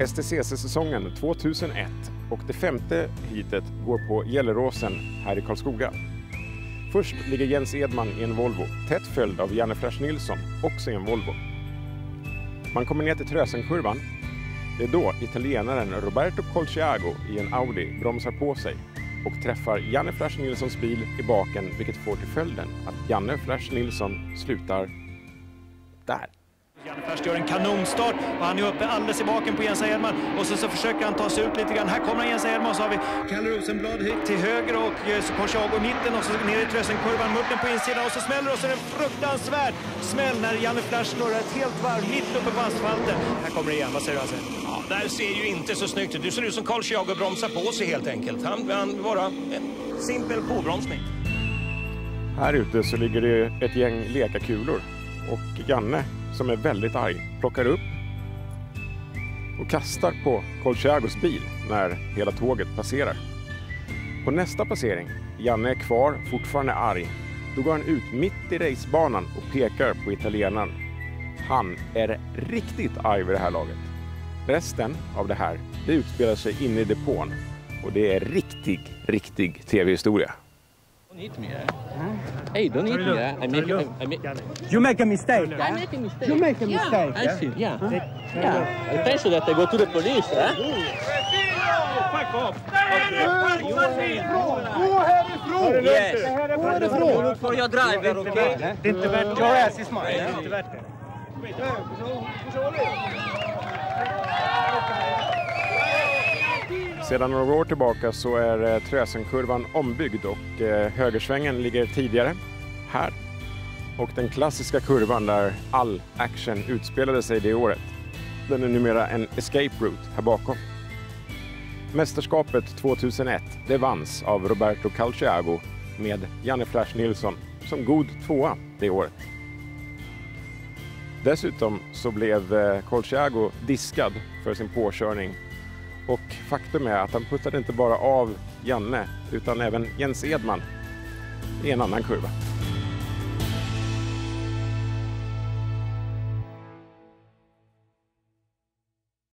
STCC-säsongen 2001 och det femte heatet går på Gelleråsen här i Karlskoga. Först ligger Jens Edman i en Volvo, tätt följd av Janne Flash Nilsson, också i en Volvo. Man kommer ner till Trösenkurvan. Det är då italienaren Roberto Colciago i en Audi bromsar på sig och träffar Janne Flash Nilssons bil i baken vilket får till följden att Janne Flash Nilsson slutar där. Janne Färst gör en kanonstart och han är uppe alldeles i baken på Jens Edman och så, så försöker han ta sig ut lite grann. Här kommer Jens Edman och så har vi Kalle Rosenblad till höger och eh, så Korsago i mitten och så ner i Trösenkurvan, Murten på insidan och så smäller det och så är det en fruktansvärd smäll när Janne Flash snurrar ett helt varv mitt uppe på asfalten. Här kommer det igen, vad säger du Hasse? Ja, där ser ju inte så snyggt ut. Du ser ut som Carl Schiago bromsar på sig helt enkelt. Han, han bara en simpel påbromsning. Här ute så ligger det ett gäng lekakulor och Janne som är väldigt arg, plockar upp och kastar på Colchiagos bil när hela tåget passerar. På nästa passering, Janne är kvar, fortfarande arg, då går han ut mitt i racebanan och pekar på italienaren. Han är riktigt arg vid det här laget. Resten av det här, det utspelar sig inne i depån och det är riktig, riktig tv-historia. Don't hit me, eh? Hey, don't hit me, eh? I make, I, I make, You make a mistake. I make a mistake. You make a mistake. I see, yeah. Yeah. I penso that I go to the police, eh? Yes. Gå härifrån. Look for your driver, okay? Det är inte värt Your ass is mine. Det är inte värt det. Sedan några år tillbaka så är eh, Trösenkurvan ombyggd och eh, högersvängen ligger tidigare här. Och den klassiska kurvan där all action utspelade sig det året, den är numera en escape route här bakom. Mästerskapet 2001, det vanns av Roberto Calciago med Janne Flash Nilsson som god tvåa det året. Dessutom så blev eh, Colciago diskad för sin påkörning och faktum är att han puttade inte bara av Janne utan även Jens Edman i en annan kurva.